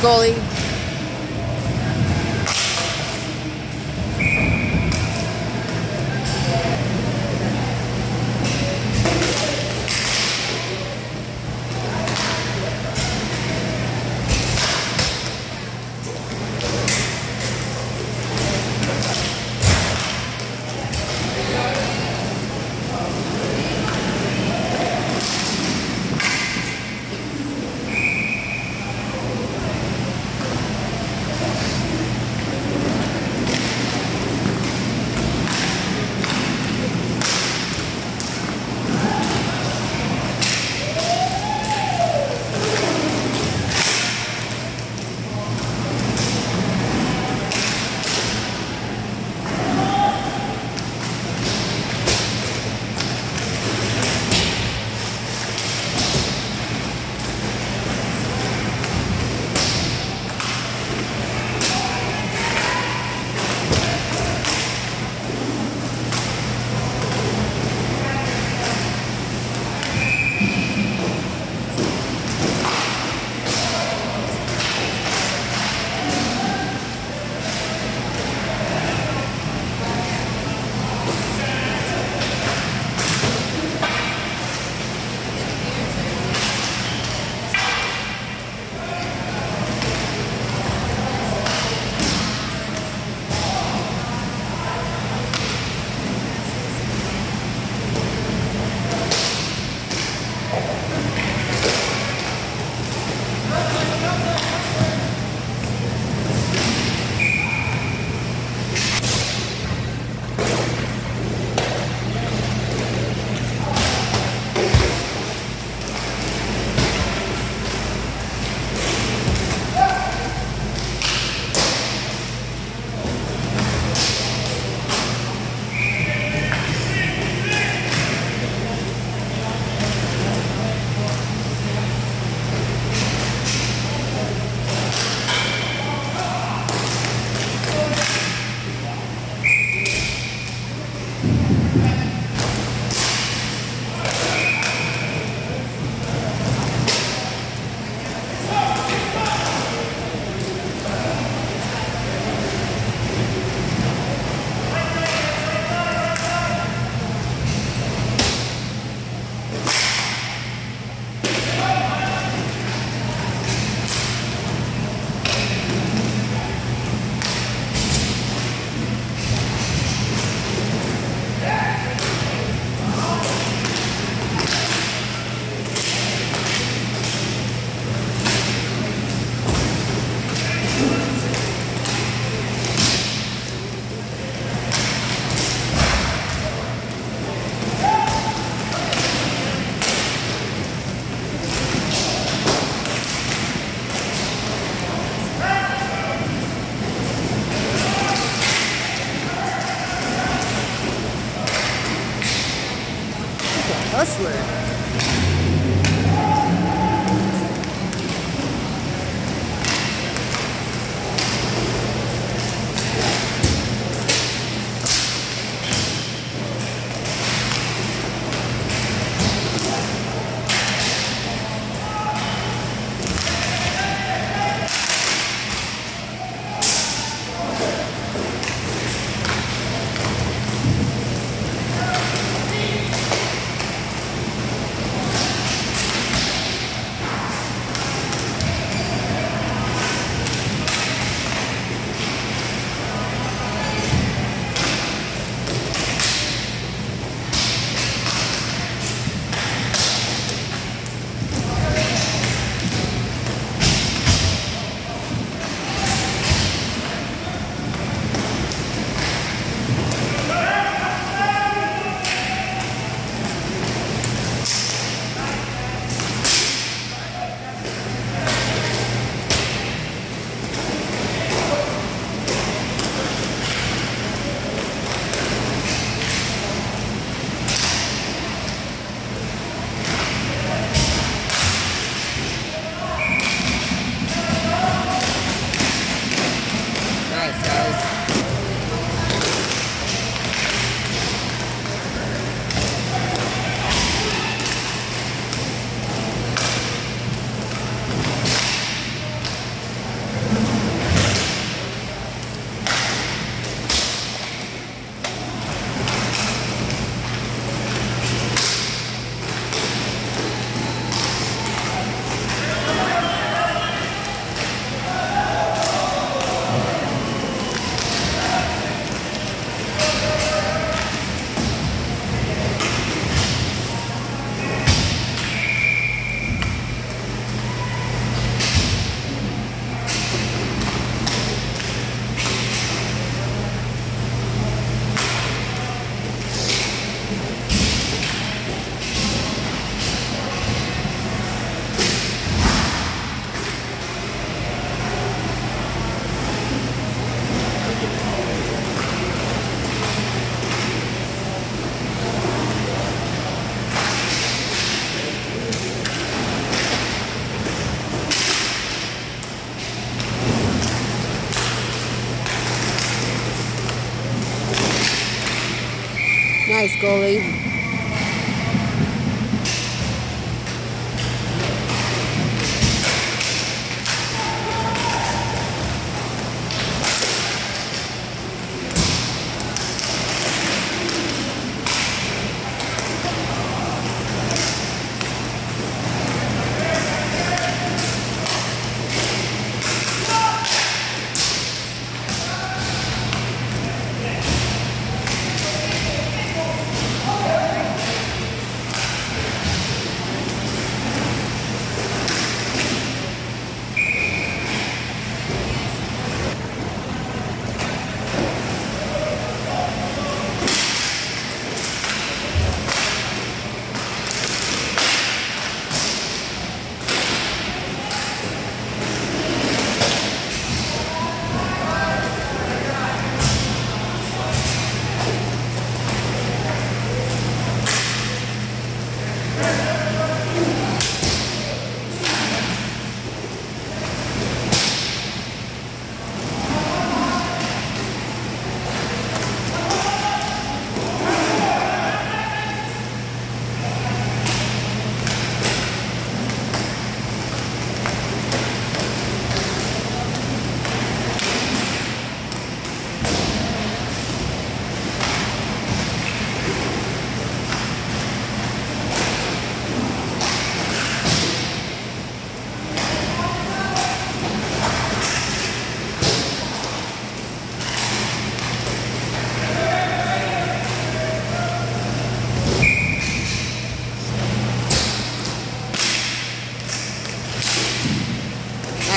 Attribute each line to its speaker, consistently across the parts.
Speaker 1: goalie.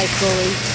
Speaker 1: Nice goalie.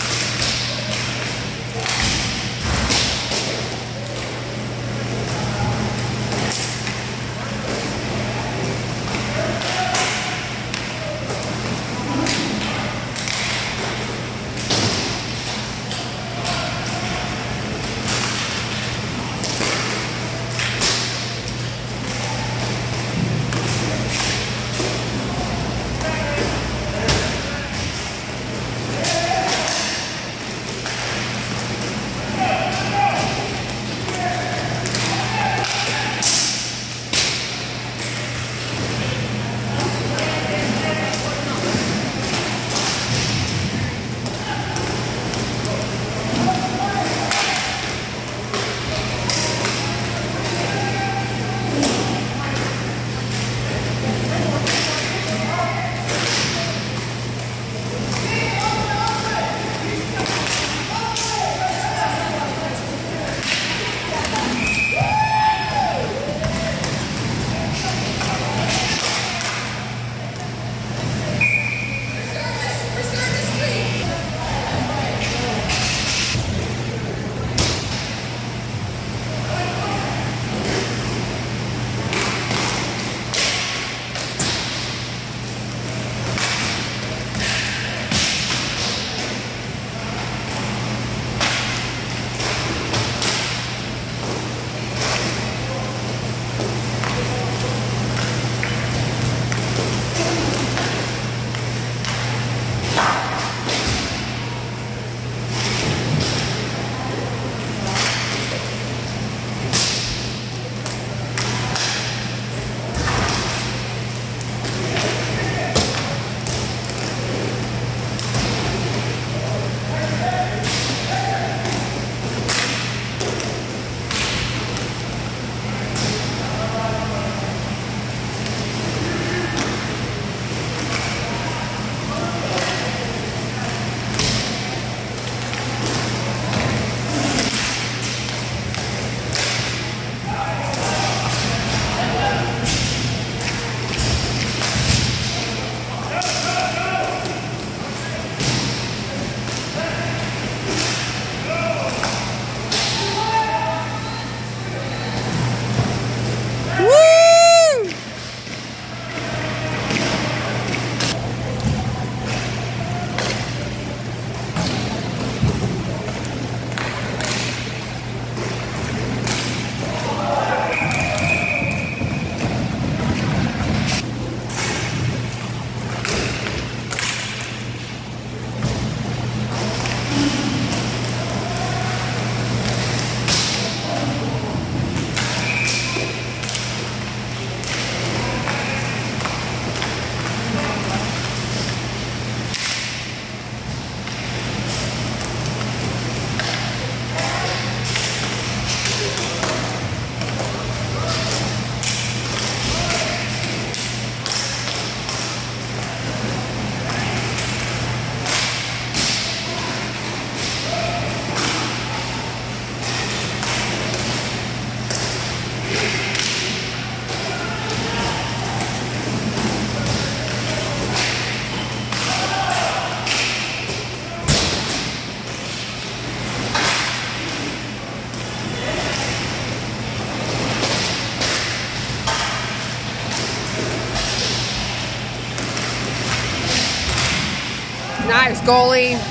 Speaker 1: Goalie.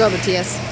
Speaker 1: Go, Matthias.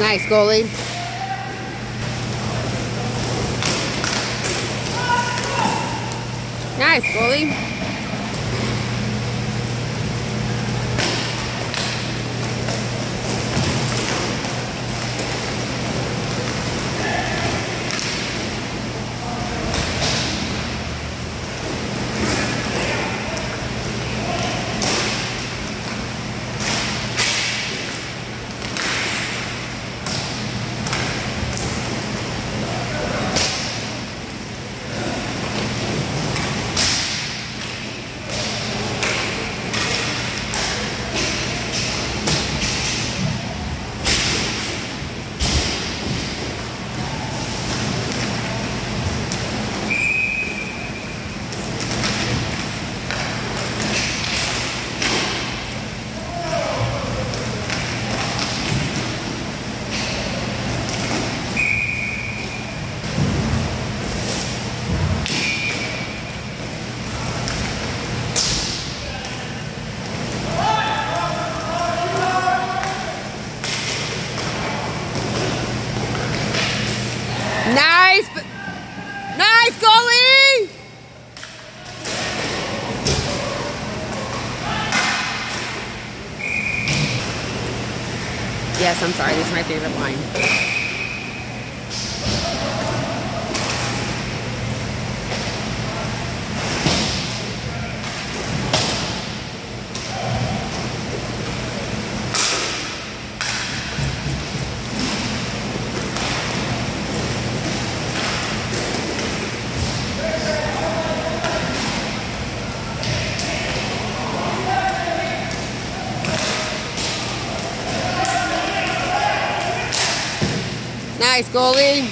Speaker 1: Nice goalie. Nice goalie. Nice, nice goalie. Yes, I'm sorry. This is my favorite line. Goalie.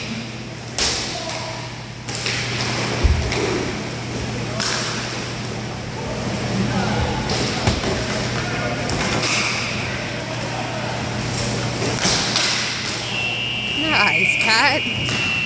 Speaker 1: Nice, Cat.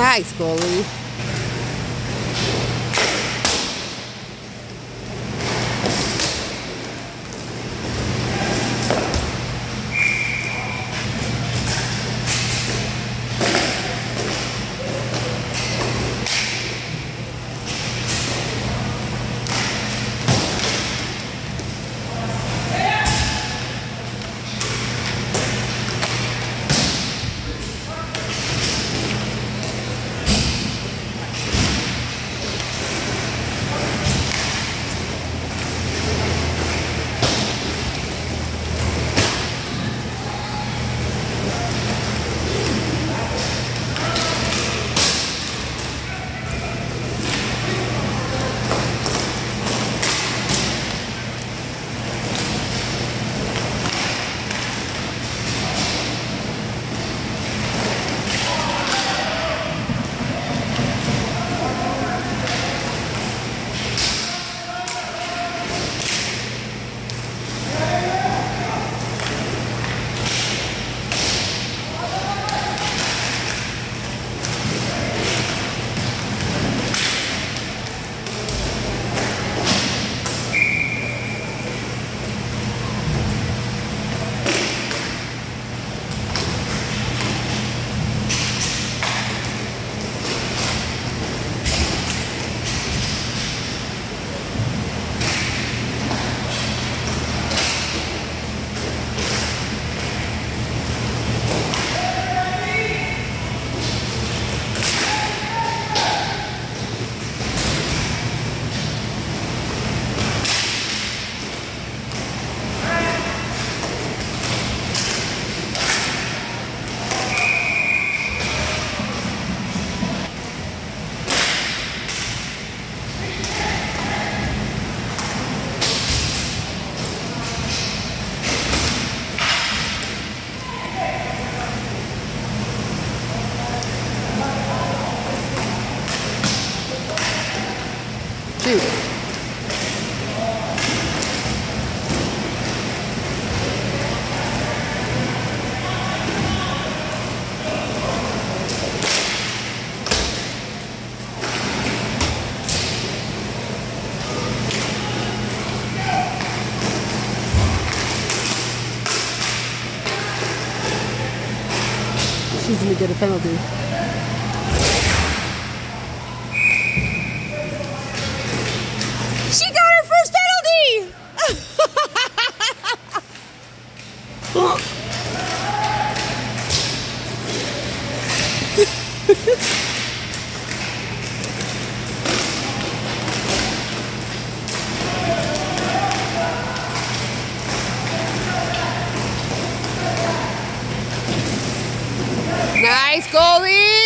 Speaker 1: Nice, goalie. Get a penalty. Nice goalie!